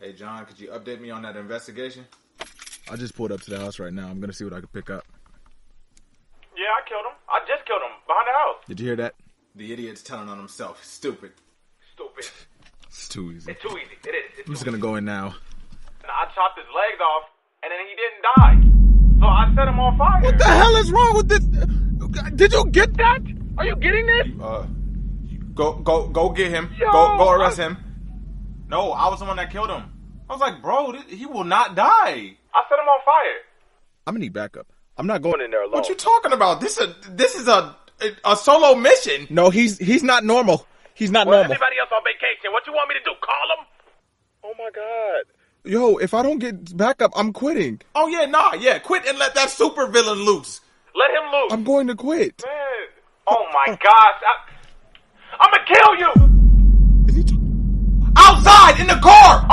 Hey, John, could you update me on that investigation? I just pulled up to the house right now. I'm gonna see what I can pick up. Yeah, I killed him. I just killed him behind the house. Did you hear that? The idiot's telling on himself. Stupid. Stupid. It's too easy. It's too easy. It is. It's I'm just gonna go in now. easy. I chopped his legs off, and then he didn't die. So I set him on fire. What the hell is wrong with this? Did you get that? Are you getting this? Uh, go, go, go get him. Yo, go, go arrest I- him. No, I was the one that killed him. I was like, bro, th- he will not die. I set him on fire. I'm gonna need backup. I'm not going in there alone. What you talking about? This a, this is a, a solo mission. No, he's he's not normal. He's not Well, normal. anybody else on vacation? What you want me to do? Call him? Oh my god. Yo, if I don't get backup, I'm quitting. Oh yeah, nah, yeah. Quit and let that super villain loose. Let him loose. I'm going to quit. Man. Oh my gosh. I, died in the car.